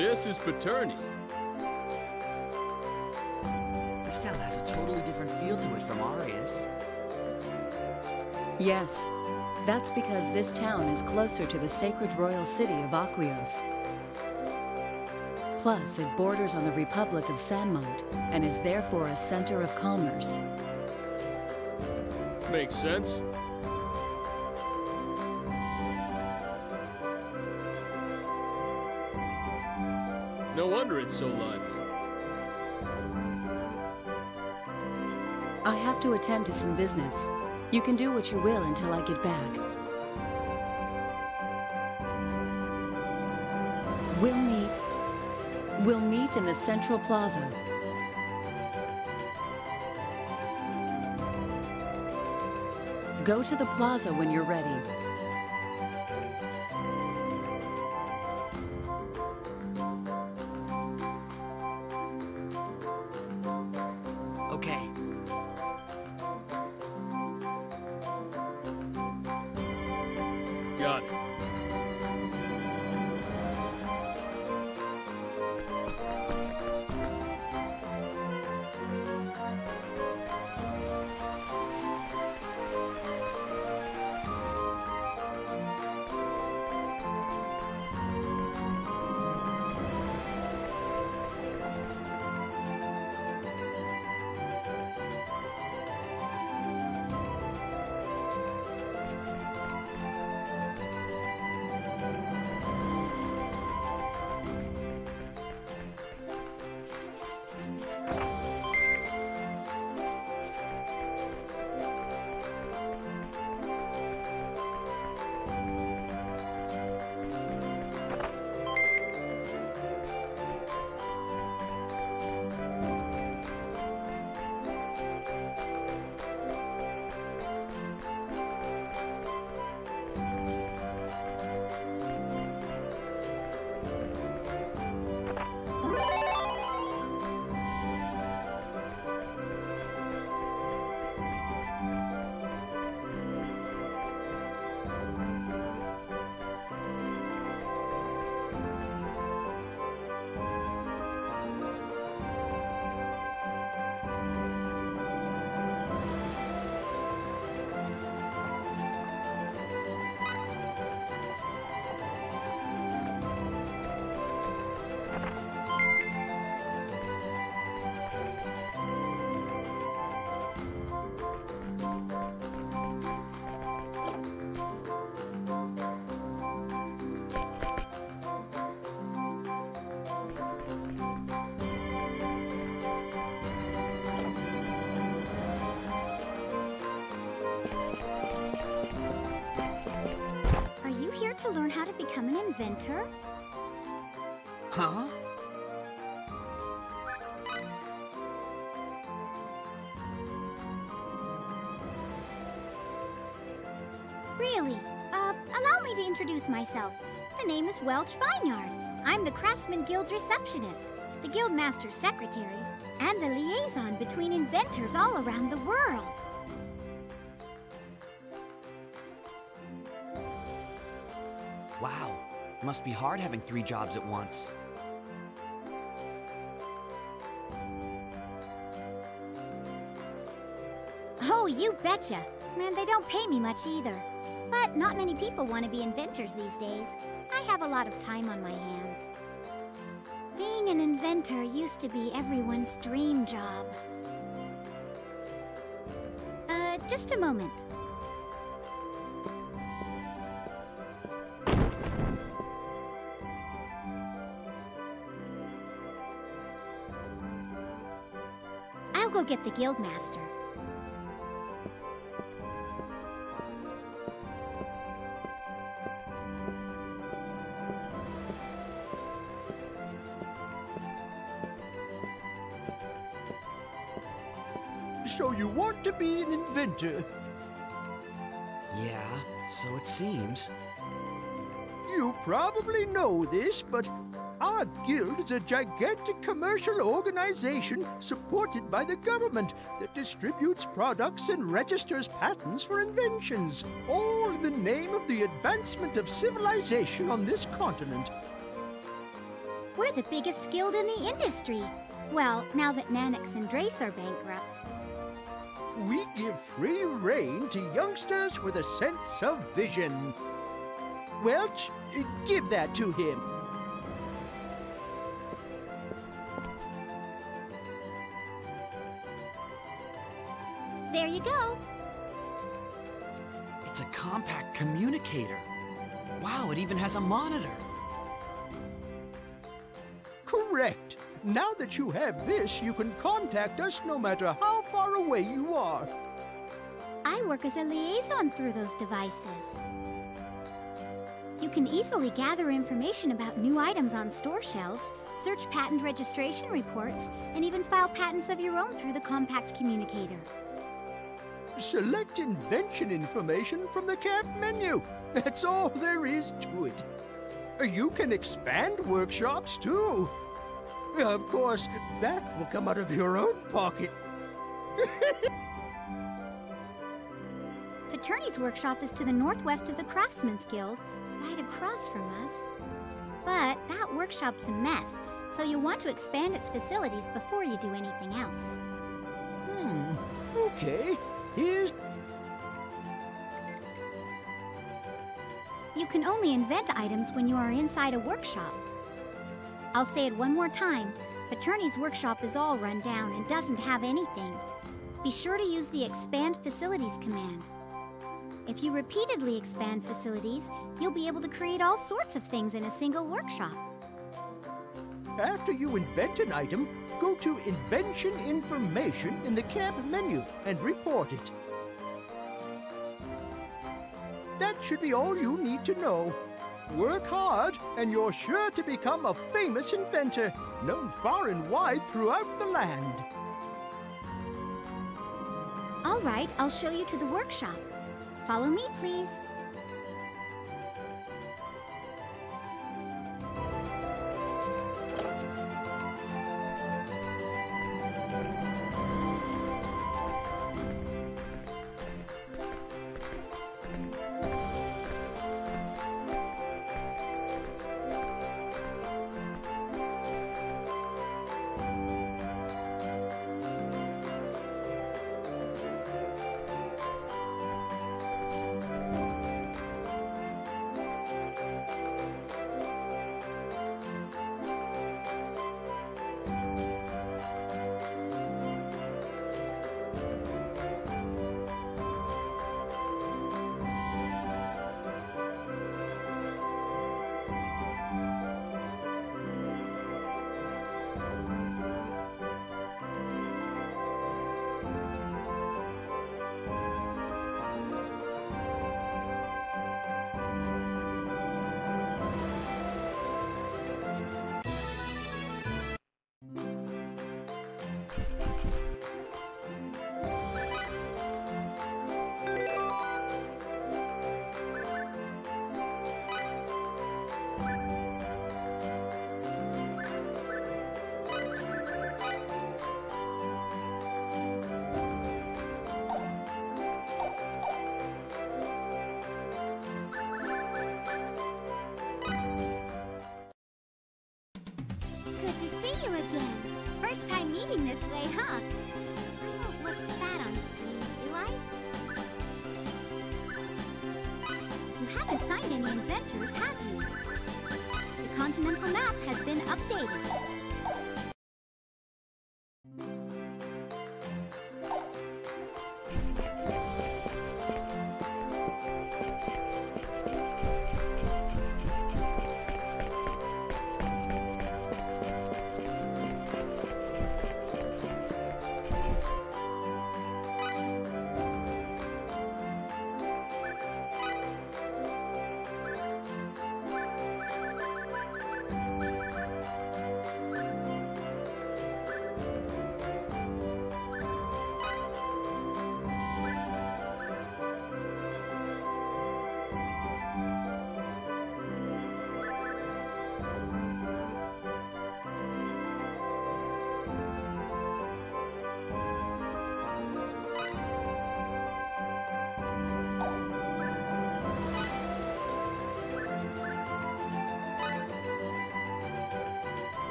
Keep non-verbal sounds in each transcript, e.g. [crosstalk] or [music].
this is Peterny. This town has a totally different feel to it from Arias. Yes, that's because this town is closer to the sacred royal city of Aquios. Plus, it borders on the Republic of Sanmite and is therefore a center of commerce. Makes sense. Wonder it's so lively. I have to attend to some business. You can do what you will until I get back. We'll meet. We'll meet in the Central Plaza. Go to the plaza when you're ready. Huh? Really? Uh, allow me to introduce myself. The name is Welch Vineyard. I'm the Craftsman Guild's receptionist, the Guildmaster's secretary, and the liaison between inventors all around the world. Must be hard having three jobs at once. Oh, you betcha. Man, they don't pay me much either. But not many people want to be inventors these days. I have a lot of time on my hands. Being an inventor used to be everyone's dream job. Uh, just a moment. Get the guildmaster. So you want to be an inventor? Yeah, so it seems. You probably know this, but our guild is a gigantic commercial organization supported by the government that distributes products and registers patents for inventions, all in the name of the advancement of civilization on this continent. We're the biggest guild in the industry. Well, now that Nanix and Drace are bankrupt. We give free rein to youngsters with a sense of vision. Welch, give that to him. You go. It's a compact communicator. Wow, it even has a monitor. Correct. Now that you have this, you can contact us no matter how far away you are. I work as a liaison through those devices. You can easily gather information about new items on store shelves, search patent registration reports, and even file patents of your own through the compact communicator. Select invention information from the camp menu. That's all there is to it. You can expand workshops too. Of course, that will come out of your own pocket. Peterny's workshop is to the northwest of the Craftsman's Guild, right across from us. But that workshop's a mess, so you'll want to expand its facilities before you do anything else. Hmm, okay. Here's... You can only invent items when you are inside a workshop. I'll say it one more time. Peterny's workshop is all run down and doesn't have anything. Be sure to use the Expand Facilities command. If you repeatedly expand facilities, you'll be able to create all sorts of things in a single workshop. After you invent an item, go to Invention Information in the camp menu and report it. That should be all you need to know. Work hard, and you're sure to become a famous inventor, known far and wide throughout the land. All right, I'll show you to the workshop. Follow me, please. This way, huh? I don't look fat on screen, do I? You haven't signed any inventors, have you? The continental map has been updated.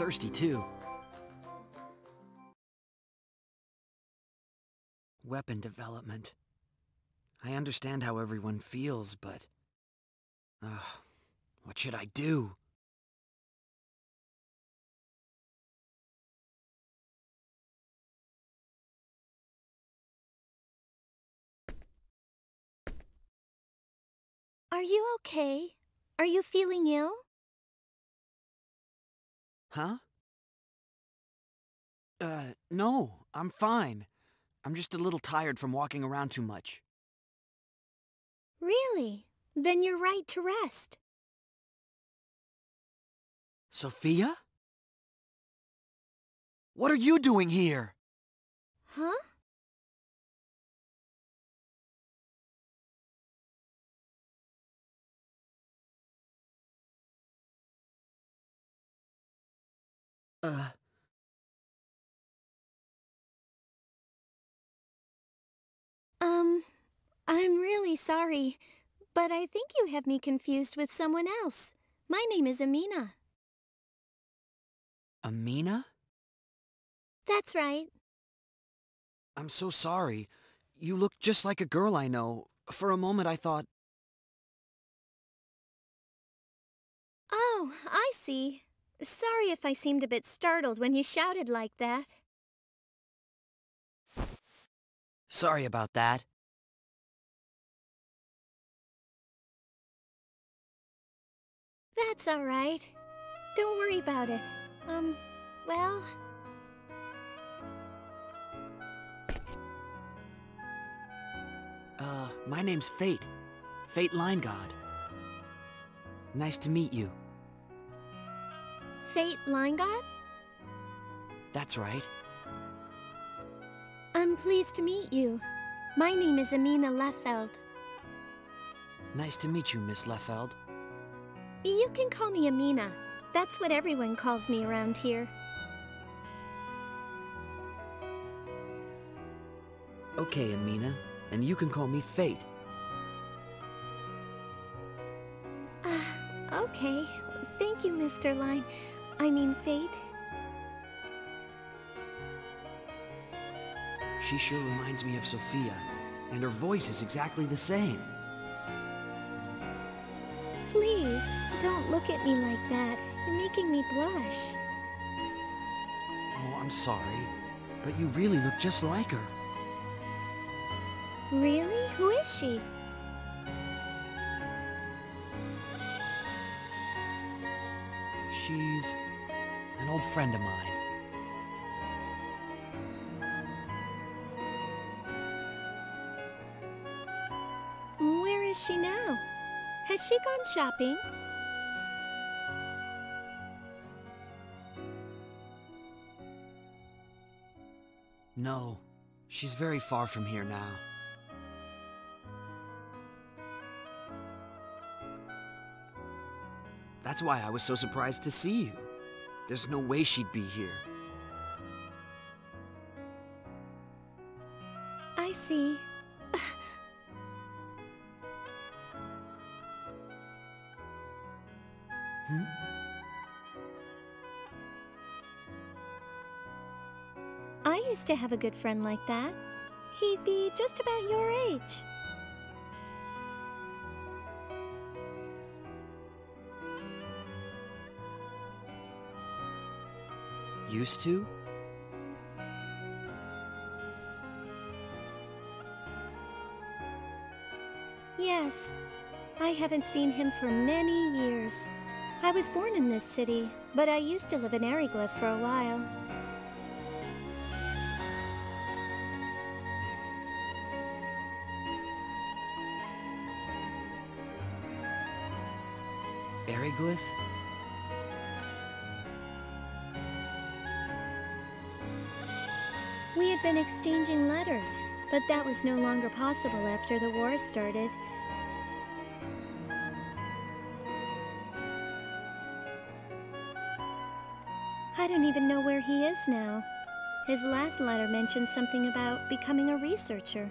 Thirsty too. Weapon development. I understand how everyone feels, but... Uh, what should I do? Uh, no, I'm fine. I'm just a little tired from walking around too much. Really? Then you're right to rest. Sophia? What are you doing here? Huh? Uh... Um, I'm really sorry, but I think you have me confused with someone else. My name is Amina. Amina? That's right. I'm so sorry. You look just like a girl I know. For a moment I thought... Oh, I see. Sorry if I seemed a bit startled when you shouted like that. Sorry about that. That's all right. Don't worry about it. Um, well... Uh, my name's Fate. Fate Linegod. Nice to meet you. Fate Linegod? That's right. I'm pleased to meet you. My name is Amina Leffeld. Nice to meet you, Miss Leffeld. You can call me Amina. That's what everyone calls me around here. Okay, Amina. And you can call me Fate. Uh, okay. Thank you, Mr. Line. I mean, Fate. She sure reminds me of Sophia, and her voice is exactly the same. Please, don't look at me like that. You're making me blush. Oh, I'm sorry, but you really look just like her. Really? Who is she? She's an old friend of mine. She now? Has she gone shopping? No, she's very far from here now. That's why I was so surprised to see you. There's no way she'd be here. Used to have a good friend like that. He'd be just about your age. Used to? Yes. I haven't seen him for many years. I was born in this city, but I used to live in Airyglyph for a while. We had been exchanging letters, but that was no longer possible after the war started. I don't even know where he is now. His last letter mentioned something about becoming a researcher.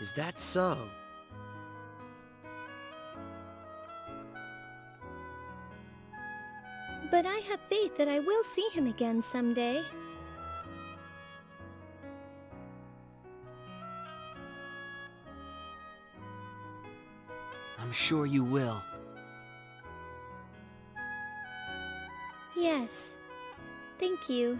Is that so? But I have faith that I will see him again someday. I'm sure you will. Yes. Thank you.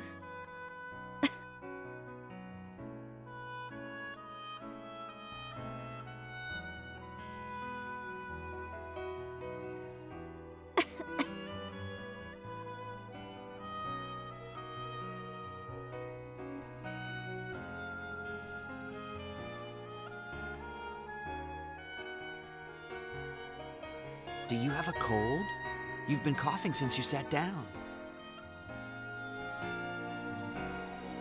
Coughing since you sat down.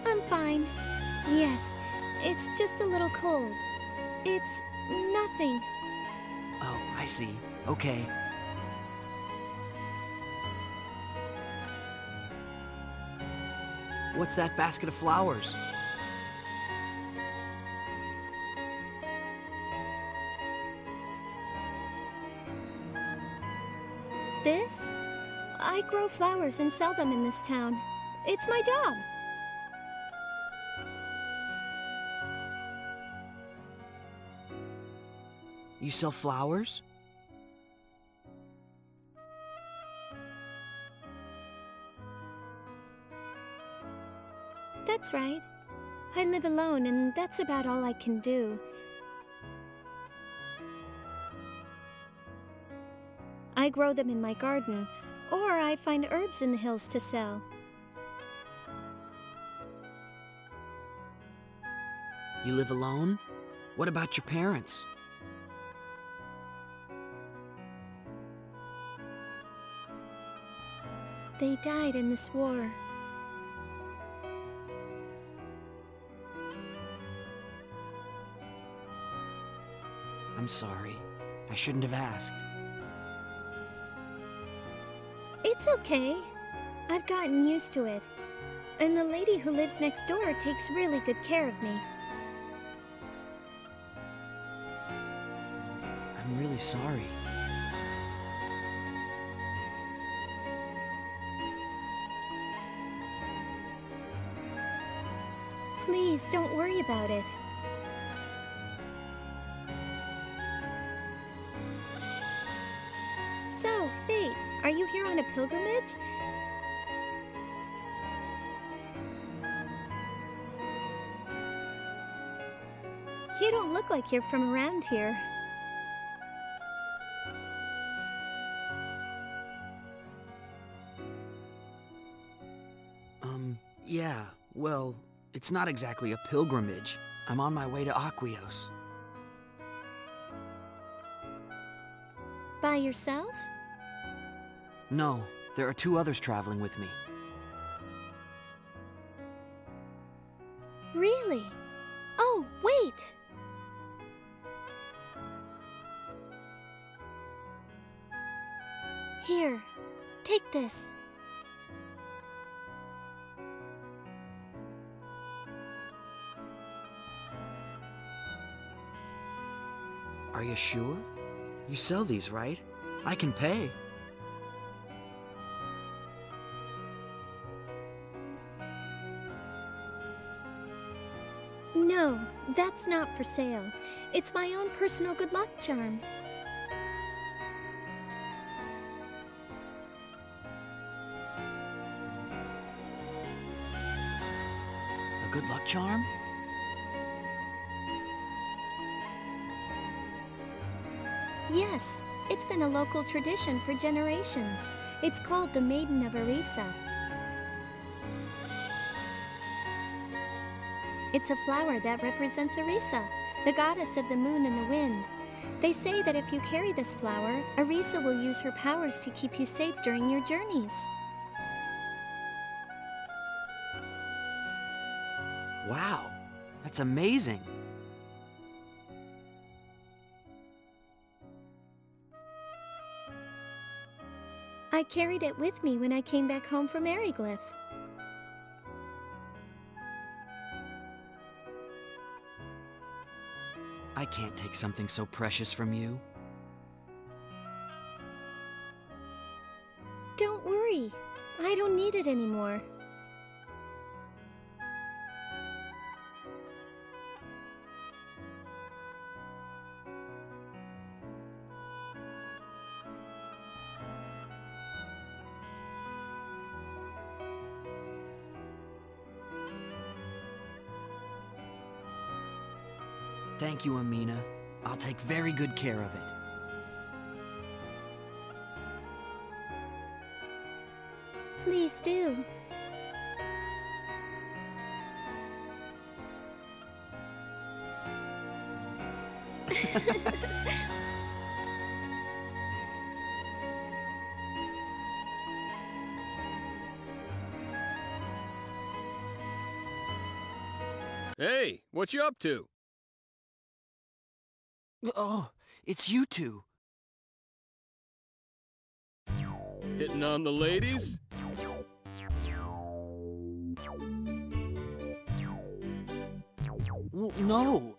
I'm fine. Yes, it's just a little cold. It's nothing. Oh, I see. Okay. What's that basket of flowers? Grow flowers and sell them in this town. It's my job. You sell flowers? That's right. I live alone, and that's about all I can do. I grow them in my garden, I find herbs in the hills to sell. You live alone? What about your parents? They died in this war. I'm sorry. I shouldn't have asked. It's okay. I've gotten used to it. And the lady who lives next door takes really good care of me. I'm really sorry. Please don't worry about it. Pilgrimage? You don't look like you're from around here. Um, yeah, well, it's not exactly a pilgrimage. I'm on my way to Aquios. By yourself? No, there are two others traveling with me. Really? Oh, wait! Here, take this. Are you sure? You sell these, right? I can pay. Not for sale. It's my own personal good luck charm. A good luck charm? Yes, it's been a local tradition for generations. It's called the Maiden of Arisa. It's a flower that represents Arisa, the goddess of the moon and the wind. They say that if you carry this flower, Arisa will use her powers to keep you safe during your journeys. Wow, that's amazing. I carried it with me when I came back home from Airyglyph. I can't take something so precious from you. Don't worry. I don't need it anymore. Thank you, Amina. I'll take very good care of it. Please do. [laughs] Hey, what you up to? Oh, it's you two. Hitting on the ladies? No.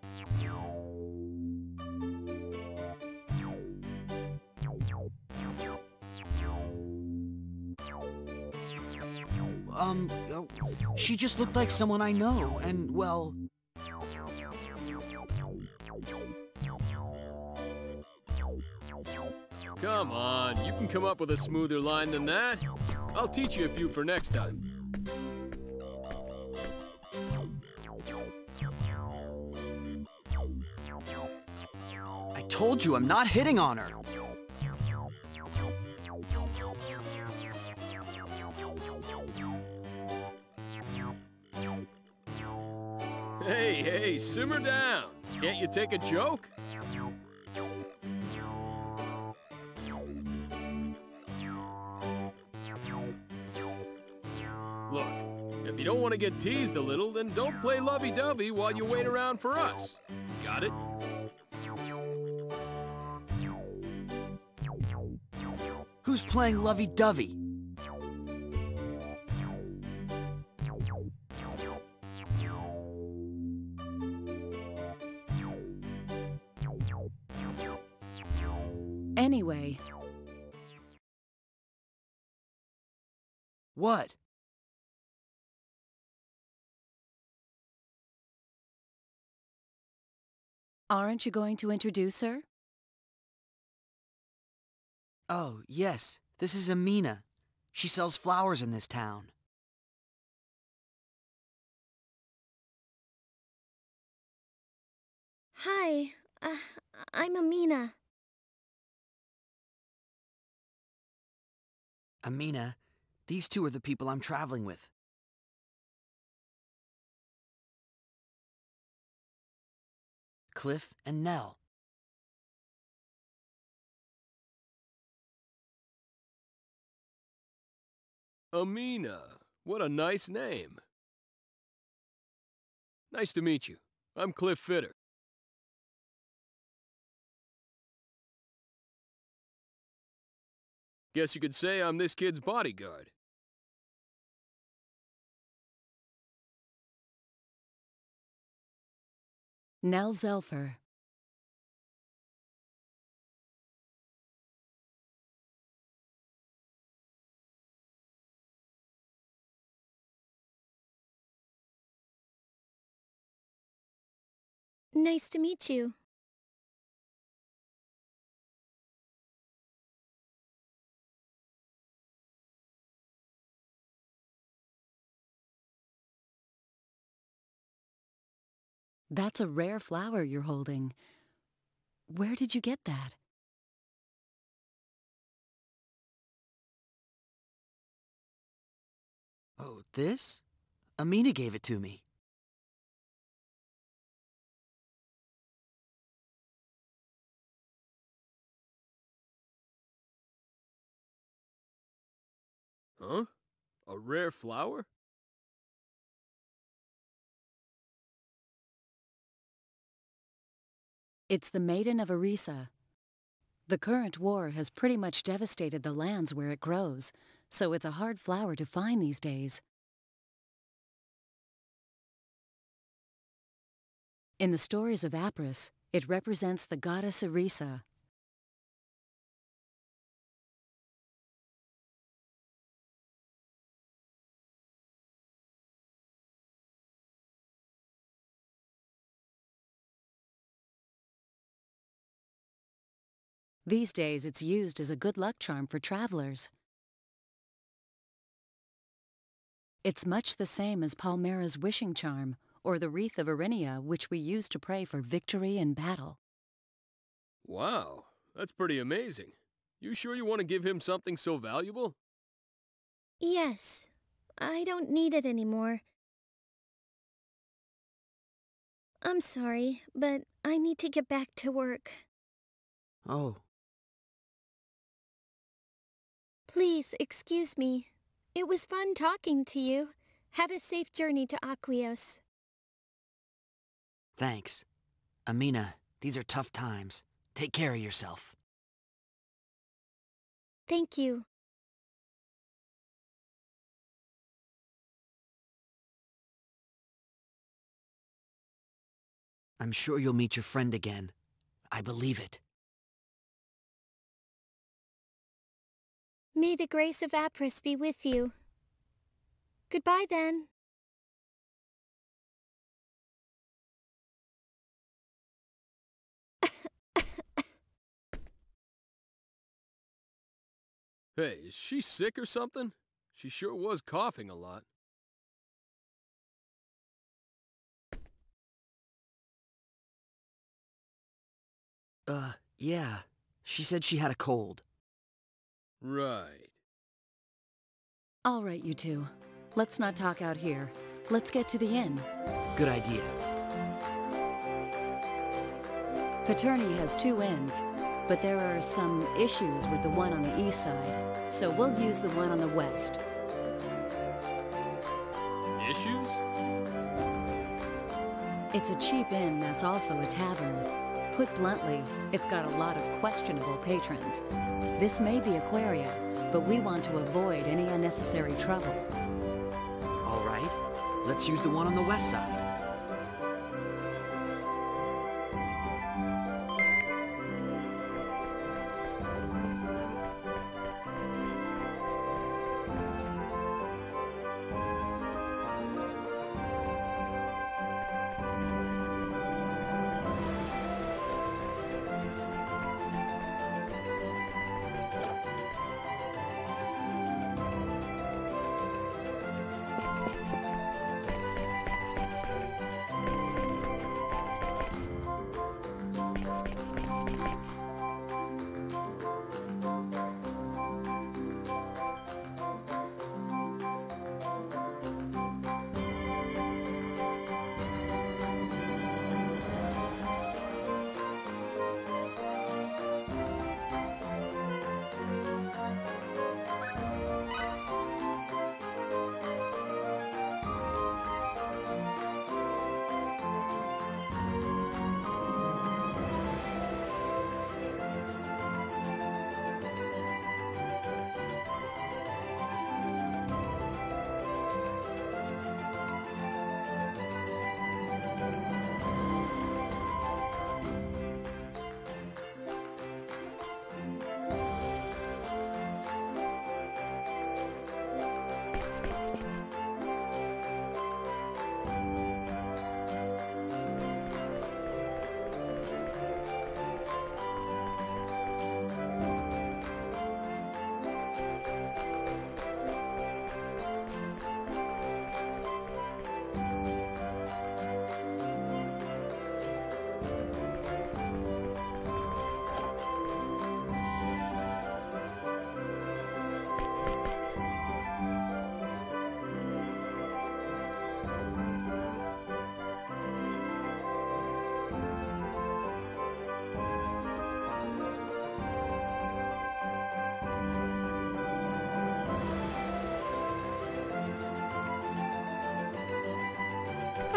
Um, uh, she just looked like someone I know, and well, Come on, you can come up with a smoother line than that. I'll teach you a few for next time. I told you I'm not hitting on her. Hey, hey, simmer down. Can't you take a joke? Want to get teased a little, then don't play lovey-dovey while you wait around for us. Got it? Who's playing lovey-dovey? Anyway, What? Aren't you going to introduce her? Oh, yes. This is Amina. She sells flowers in this town. Hi, uh, I'm Amina. Amina, these two are the people I'm traveling with. Cliff and Nel. Amina. What a nice name. Nice to meet you. I'm Cliff Fittir. Guess you could say I'm this kid's bodyguard. Nel Zelpher. Nice to meet you. That's a rare flower you're holding. Where did you get that? Oh, this? Amina gave it to me. Huh? A rare flower? It's the Maiden of Arisa. The current war has pretty much devastated the lands where it grows, so it's a hard flower to find these days. In the stories of Apris, it represents the goddess Arisa. These days, it's used as a good luck charm for travelers. It's much the same as Palmera's wishing charm, or the wreath of Arinia, which we use to pray for victory in battle. Wow, that's pretty amazing. You sure you want to give him something so valuable? Yes. I don't need it anymore. I'm sorry, but I need to get back to work. Oh, Please excuse me. It was fun talking to you. Have a safe journey to Aquios. thanks. Amina, these are tough times. Take care of yourself. Thank you. I'm sure you'll meet your friend again. I believe it. May the grace of Apris be with you. Goodbye then. Hey, is she sick or something? She sure was coughing a lot. Uh, yeah. She said she had a cold. Right. All right, you two. Let's not talk out here. Let's get to the inn. Good idea. Peterny has two inns, but there are some issues with the one on the east side, so we'll use the one on the west. Issues? It's a cheap inn that's also a tavern. Put bluntly, it's got a lot of questionable patrons. This may be Aquaria, but we want to avoid any unnecessary trouble. All right. Let's use the one on the west side.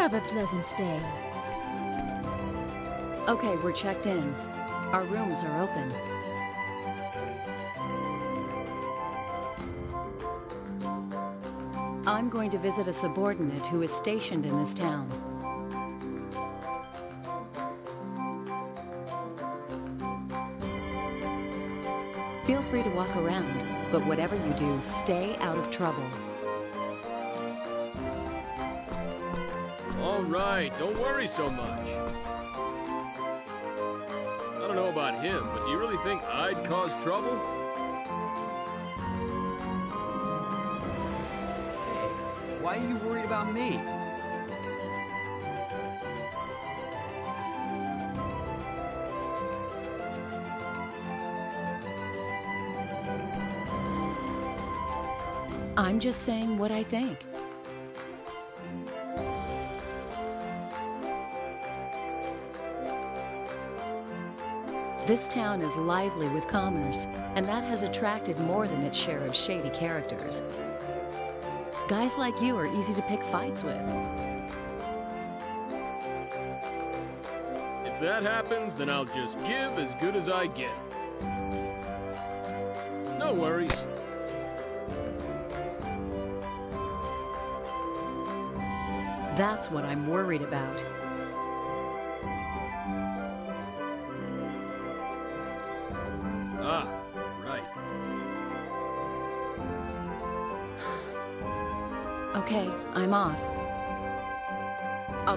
Have a pleasant stay. Okay, we're checked in. Our rooms are open. I'm going to visit a subordinate who is stationed in this town. Feel free to walk around, but whatever you do, stay out of trouble. Right, don't worry so much. I don't know about him, but do you really think I'd cause trouble? Why are you worried about me? I'm just saying what I think. This town is lively with commerce, and that has attracted more than its share of shady characters. Guys like you are easy to pick fights with. If that happens, then I'll just give as good as I get. No worries. That's what I'm worried about.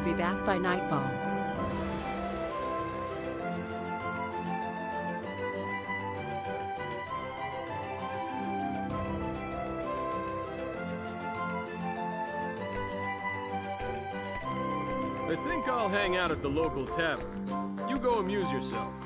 Be back by nightfall. I think I'll hang out at the local tavern. You go amuse yourself.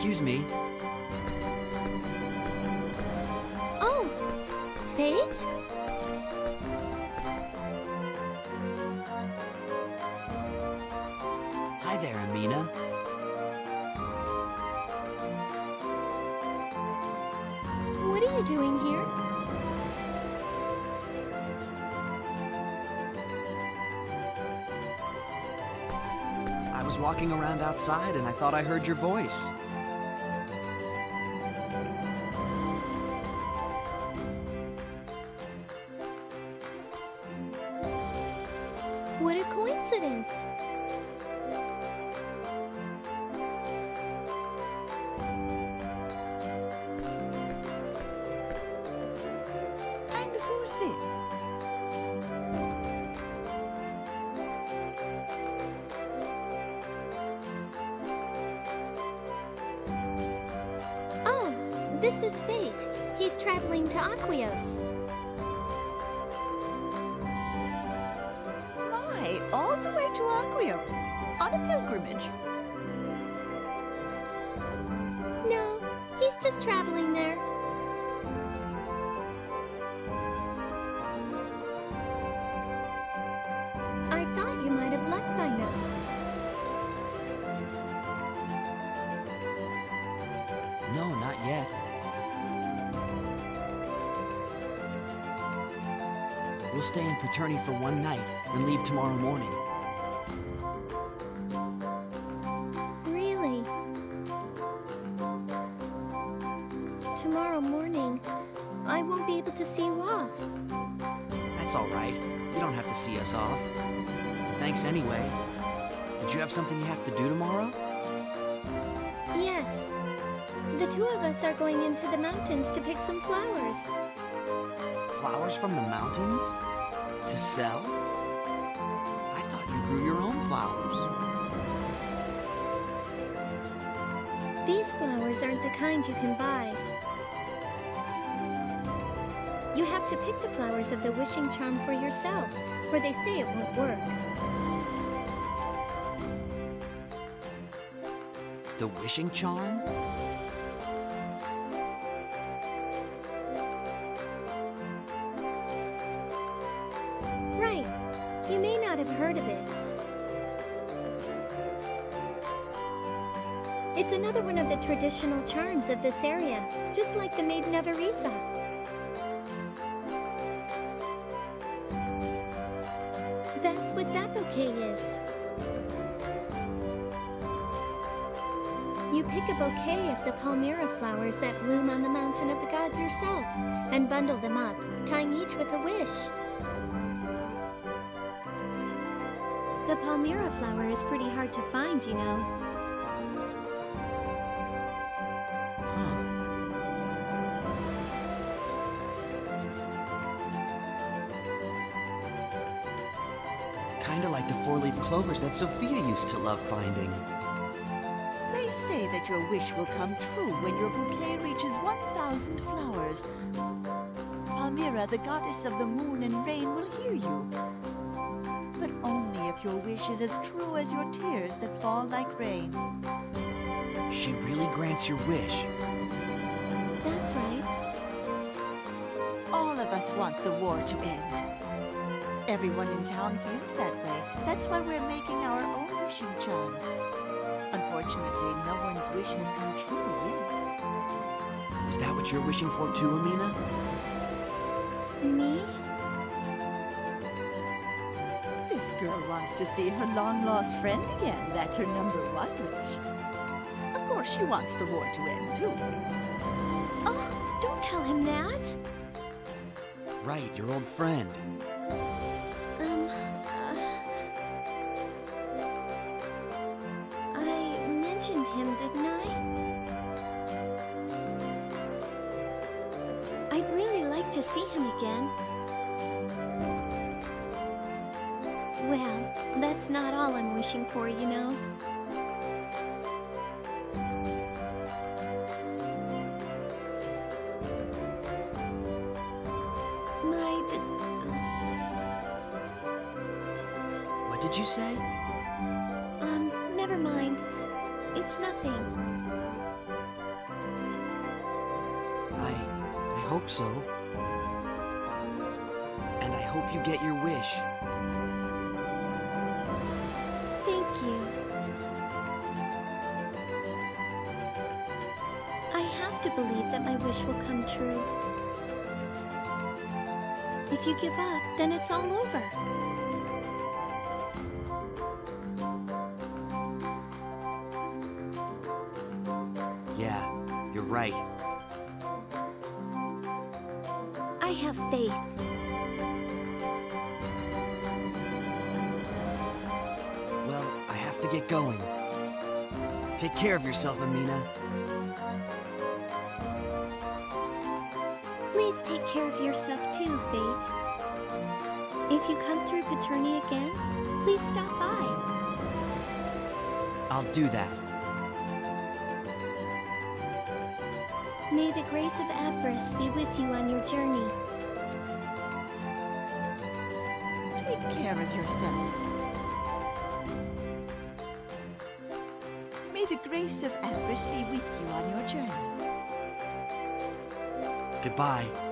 Excuse me. Oh, Fate? Hi there, Amina. What are you doing here? I was walking around outside and I thought I heard your voice. Us off. Thanks anyway. Did you have something you have to do tomorrow? Yes. The two of us are going into the mountains to pick some flowers. Flowers from the mountains? To sell? I thought you grew your own flowers. These flowers aren't the kind you can buy. You have to pick the flowers of the wishing charm for yourself, or they say it won't work. The wishing charm? Right. You may not have heard of it. It's another one of the traditional charms of this area, just like the Maiden of Arisa. And bundle them up, tying each with a wish. The palmyra flower is pretty hard to find, you know. Huh. Kinda like the four-leaf clovers that Sophia used to love finding. They say that your wish will come true when your bouquet reaches 1,000 flowers. Palmyra, the goddess of the moon and rain, will hear you. But only if your wish is as true as your tears that fall like rain. She really grants your wish. That's right. All of us want the war to end. Everyone in town feels that way. That's why we're making our own wishing charms. Unfortunately, no one's wish has come true yet. Is that what you're wishing for too, Amina? Me? This girl wants to see her long-lost friend again. That's her number one wish. Of course, she wants the war to end, too. Oh, don't tell him that. Right, your old friend. If you give up, then it's all over. Yeah, you're right. I have faith. Well, I have to get going. Take care of yourself, Amina. Come through Peterny again, please stop by. I'll do that. May the grace of Apris be with you on your journey. Take care of yourself. May the grace of Apris be with you on your journey. Goodbye.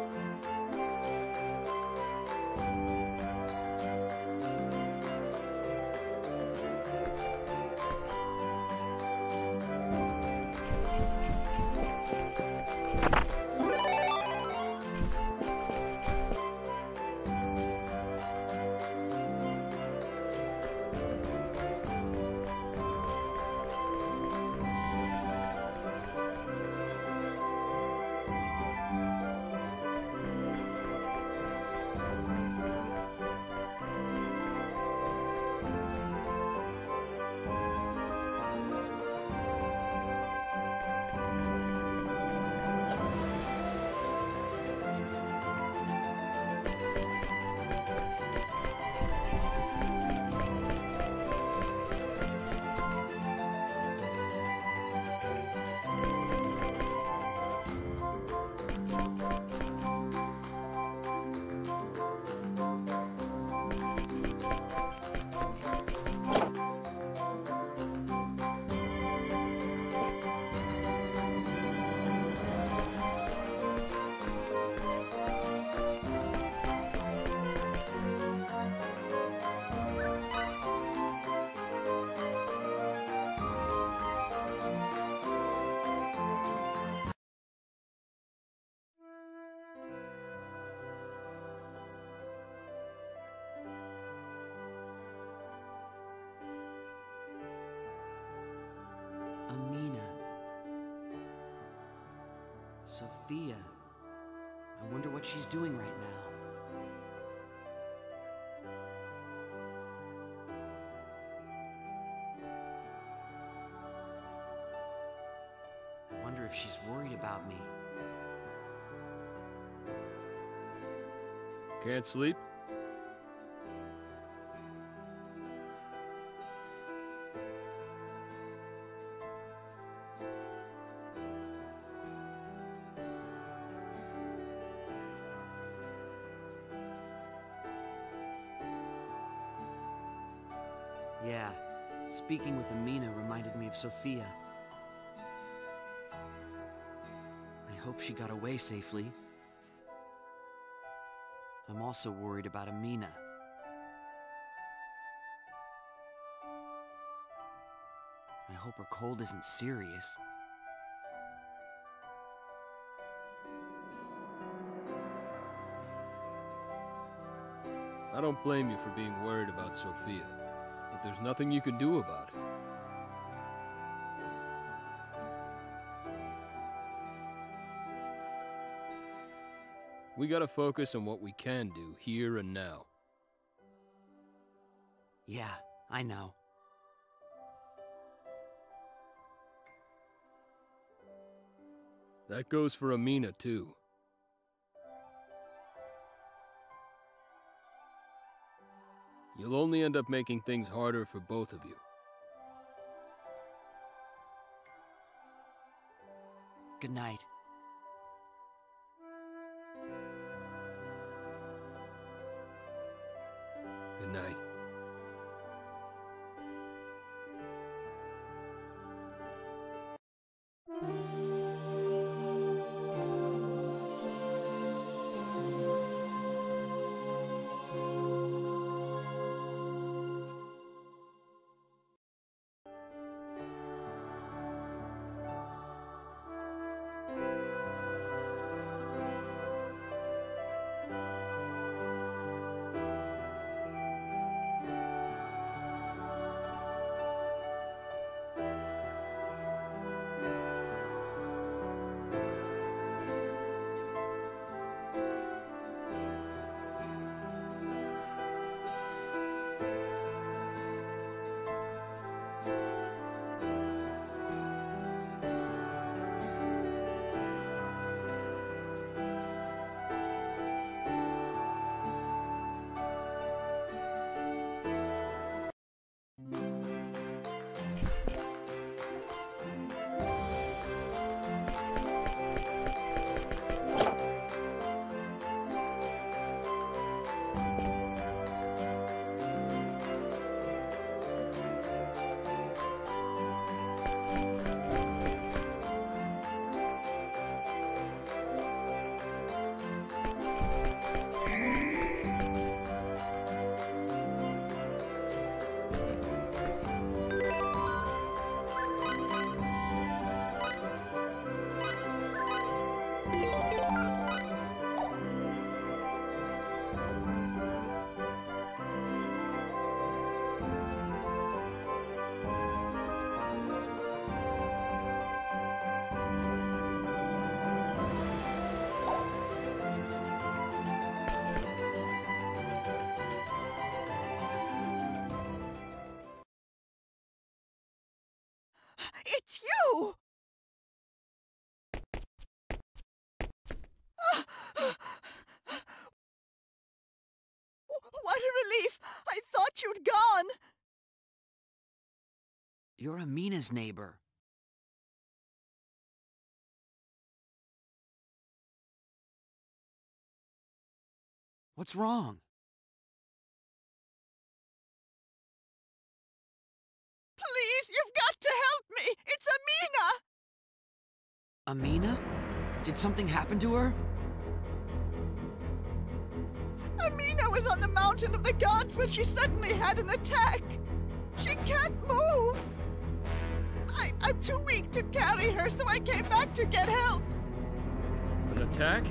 Sophia. I wonder what she's doing right now. I wonder if she's worried about me. Can't sleep? Yeah, speaking with Amina reminded me of Sophia. I hope she got away safely. I'm also worried about Amina. I hope her cold isn't serious. I don't blame you for being worried about Sophia, but there's nothing you can do about it. We gotta focus on what we can do here and now. Yeah, I know. That goes for Amina, too. You'll only end up making things harder for both of you. Good night. Good night. Amina's neighbor. What's wrong? Please, you've got to help me! It's Amina! Amina? Did something happen to her? Amina was on the mountain of the gods when she suddenly had an attack. She can't move. I'm too weak to carry her, so I came back to get help. An attack?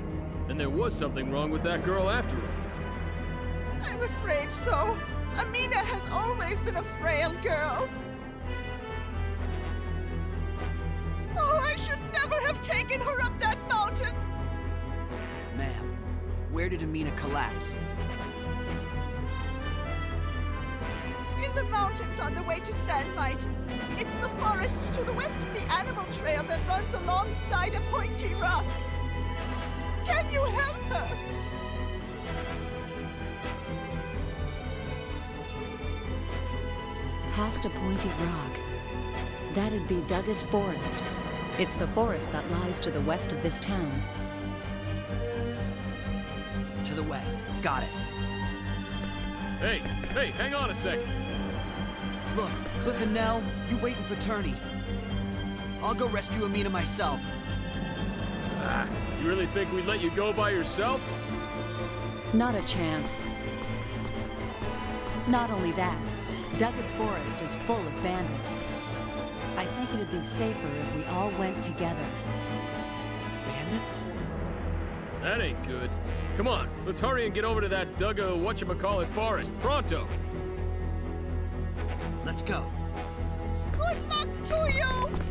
Then there was something wrong with that girl after all. I'm afraid so. Amina has always been a frail girl. Oh, I should never have taken her up that mountain! Ma'am, where did Amina collapse? In the mountains on the way to Sanmite. It's the forest to the west of the animal trail that runs alongside a pointy rock. Can you help her? Past a pointy rock. That'd be Duggus Forest. It's the forest that lies to the west of this town. To the west. Got it. Hey, hey, hang on a second. Look, Cliff and Nel, you wait in Peterny. I'll go rescue Amina myself. Ah, you really think we'd let you go by yourself? Not a chance. Not only that, Duggus Forest is full of bandits. I think it'd be safer if we all went together. Bandits? That ain't good. Come on, let's hurry and get over to that Dugga whatchamacallit forest. Pronto! Let's go. Good luck to you!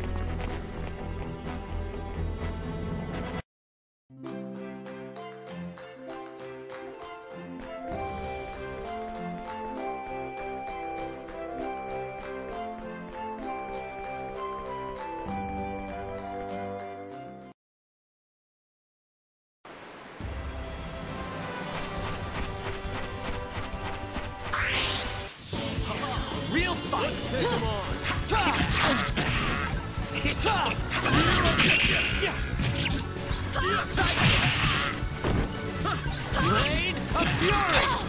Blade of Fury!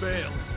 Retreat!